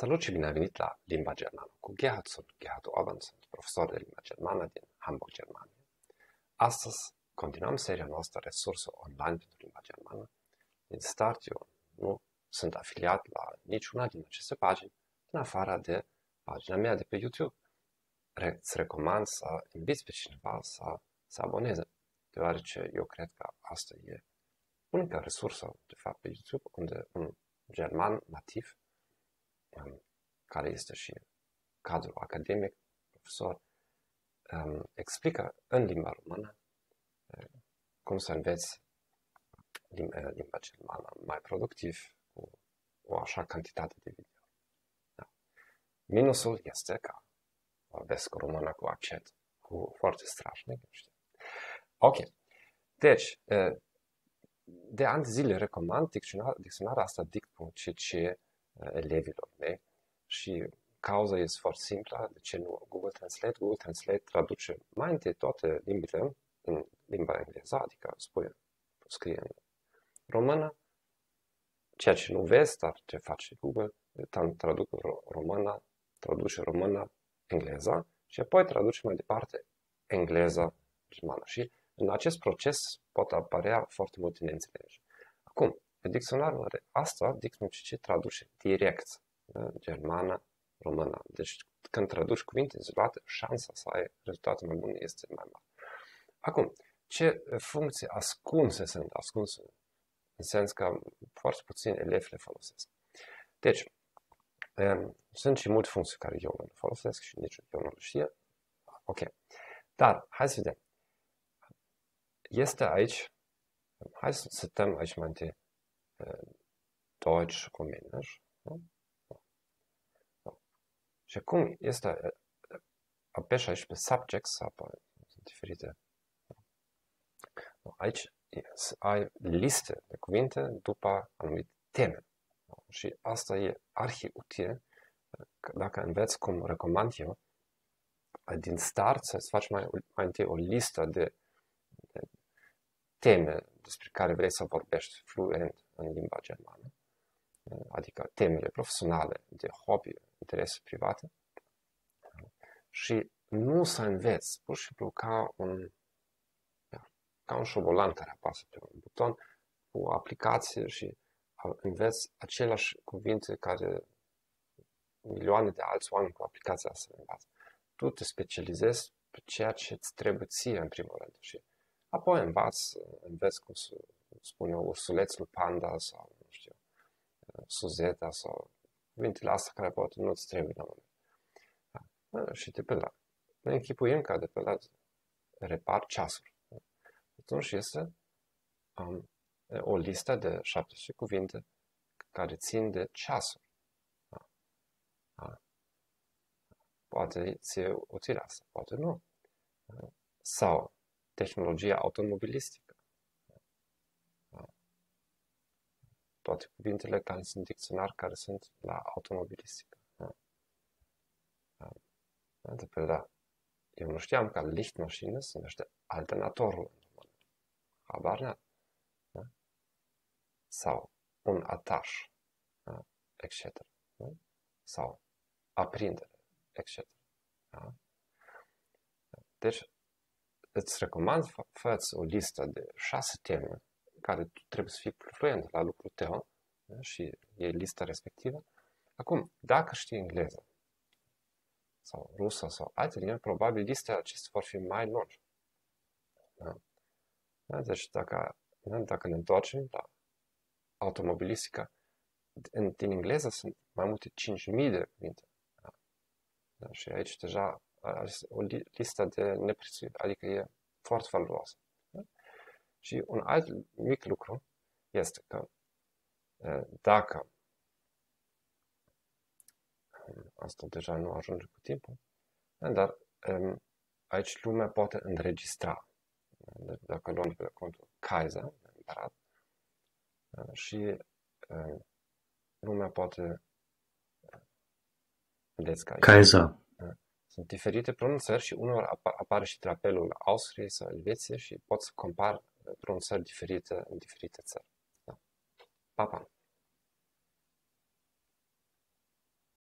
Salut și bine ai venit la Limba Germană cu Gerhard. Sunt Gerhard Orban, sunt profesor de limba germană din Hamburg, Germania. Astăzi continuăm seria noastră resurse online pentru limba germană. Din start, eu nu sunt afiliat la niciuna din aceste pagini, în afară de pagina mea de pe YouTube. Îți recomand să inviți pe cineva să se aboneze, deoarece eu cred că asta e unica resursă, de fapt, pe YouTube, unde un german nativ care este și cadrul academic, profesor, um, explică în limba română uh, cum să înveți limba, uh, limba germană mai productiv cu o așa cantitate de video. Da. Minusul este că vorbesc română cu accent, cu foarte strașnic, știu. Ok. Deci, uh, de ani de zile recomand dicționarul, dicționarul asta dict.cc elevilor mei și cauza este foarte simplă. De ce nu Google Translate? Google Translate traduce mai întâi toate limbile în limba engleză, adică spui, scrie în română, ceea ce nu vezi, dar ce face Google, traduc română, traduce română, engleză și apoi traduce mai departe engleză, germană. Și în acest proces pot apărea foarte multe neînțelegeri. Acum, pe dicționarul asta, dicționarul ce traduce direct da? germană, română. Deci când traduci cuvinte izolate, șansa să ai rezultate mai bune este mai mare. Acum, ce funcții ascunse sunt ascunse? În sens că foarte puțini elevi le folosesc. Deci, um, sunt și multe funcții care eu nu le folosesc și nici eu nu le știu. Ok. Dar, hai să vedem. Este aici, hai să setăm aici mai întâi Deutsch Rumänisch. Ja? Și acum este apeși aici pe subjects, apoi sunt diferite. Aici ai liste de cuvinte după anumite teme. Și asta e arhi util, dacă înveți cum recomand eu, din start să-ți faci mai, mai întâi o listă de, de teme despre care vrei să vorbești fluent în limba germană, adică temele profesionale, de hobby, interese private, și nu să înveți, pur și simplu ca un, ca un șobolan care apasă pe un buton cu o aplicație și înveți aceleași cuvinte care milioane de alți oameni cu aplicația asta învață. Tu te specializezi pe ceea ce îți trebuie ție în primul rând și apoi învați, înveți cum să spune ursulețul panda sau, nu știu, suzeta sau cuvintele astea care poate nu-ți trebuie la moment. Da? Și de pe la, ne închipuim ca de pe la repar ceasuri. Da? Atunci este um, o listă de 17 cuvinte care țin de ceasuri. Da? Da? Poate ți-e util asta, poate nu. Da? Sau tehnologia automobilistică. Toate cuvintele care sunt dicționar care sunt la automobilistică. De pe da, eu nu știam că Lichtmaschine se numește alternatorul în română. Habar n da? Sau un ataș, da? etc. Da? Sau aprindere, etc. Da? Deci, îți recomand, fă o listă de șase teme care tu trebuie să fii fluent la lucrul tău da? și e lista respectivă. Acum, dacă știi engleză sau rusă sau alte limbi, probabil listele acestea vor fi mai lungi. Da? Da? Deci dacă, da? dacă ne întoarcem la automobilistică, în, din engleză sunt mai multe 5.000 de cuvinte. Da? Da? Și aici deja o listă de neprețuit, adică e foarte valoroasă. Da? Și un alt mic lucru este că dacă asta deja nu ajunge cu timpul, dar aici lumea poate înregistra. Dacă luăm pe contul Kaiser, împărat, și lumea poate vedeți că Kaiser. Sunt diferite pronunțări și unor apare și drapelul Austriei sau Elveției și pot să compar pronunțări diferite în diferite țări. Da. Pa, pa!